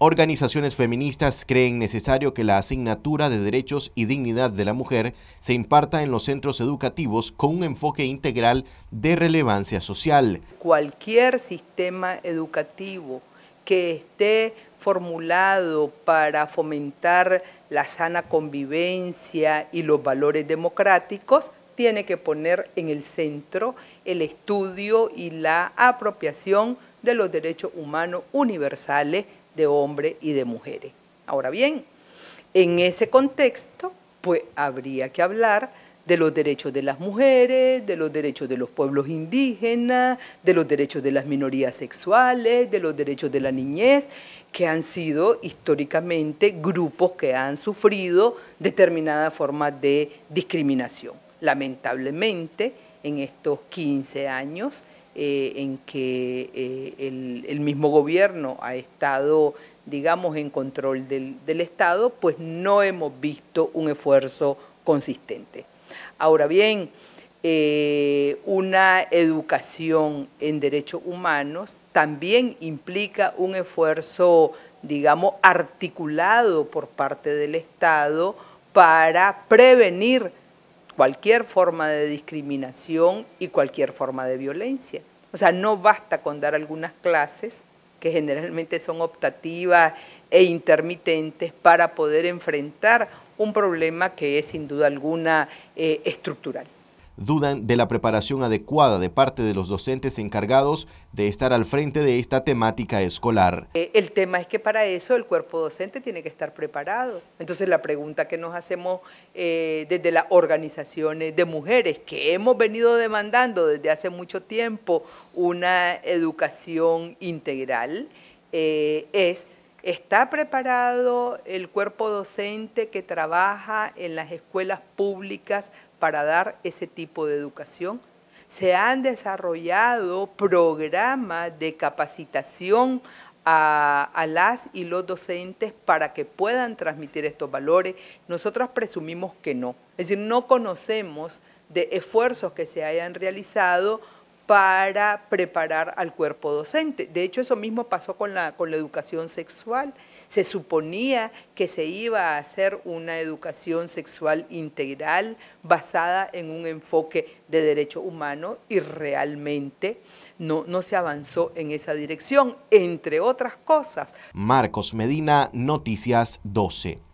Organizaciones feministas creen necesario que la asignatura de Derechos y Dignidad de la Mujer se imparta en los centros educativos con un enfoque integral de relevancia social. Cualquier sistema educativo que esté formulado para fomentar la sana convivencia y los valores democráticos tiene que poner en el centro el estudio y la apropiación de los derechos humanos universales de hombres y de mujeres. Ahora bien, en ese contexto, pues habría que hablar de los derechos de las mujeres, de los derechos de los pueblos indígenas, de los derechos de las minorías sexuales, de los derechos de la niñez, que han sido históricamente grupos que han sufrido determinadas formas de discriminación. Lamentablemente, en estos 15 años, eh, en que eh, el, mismo gobierno ha estado, digamos, en control del, Estado, pues no hemos visto un esfuerzo consistente. Ahora bien, eh, una educación en derechos humanos también implica un esfuerzo, digamos, articulado por parte del Estado para prevenir cualquier forma de discriminación y cualquier forma de violencia. O sea, no basta con dar algunas clases que generalmente son optativas e intermitentes para poder enfrentar un problema que es sin duda alguna eh, estructural dudan de la preparación adecuada de parte de los docentes encargados de estar al frente de esta temática escolar. Eh, el tema es que para eso el cuerpo docente tiene que estar preparado. Entonces la pregunta que nos hacemos eh, desde las organizaciones de mujeres que hemos venido demandando desde hace mucho tiempo una educación integral eh, es ¿Está preparado el cuerpo docente que trabaja en las escuelas públicas para dar ese tipo de educación. Se han desarrollado programas de capacitación a, las y los docentes para que puedan transmitir estos valores. Nosotros presumimos que no. Es decir, no conocemos de esfuerzos que se hayan realizado para preparar al cuerpo docente. De hecho, eso mismo pasó con la, con la educación sexual. Se suponía que se iba a hacer una educación sexual integral basada en un enfoque de derecho humano y realmente no, no se avanzó en esa dirección, entre otras cosas. Marcos Medina, Noticias 12.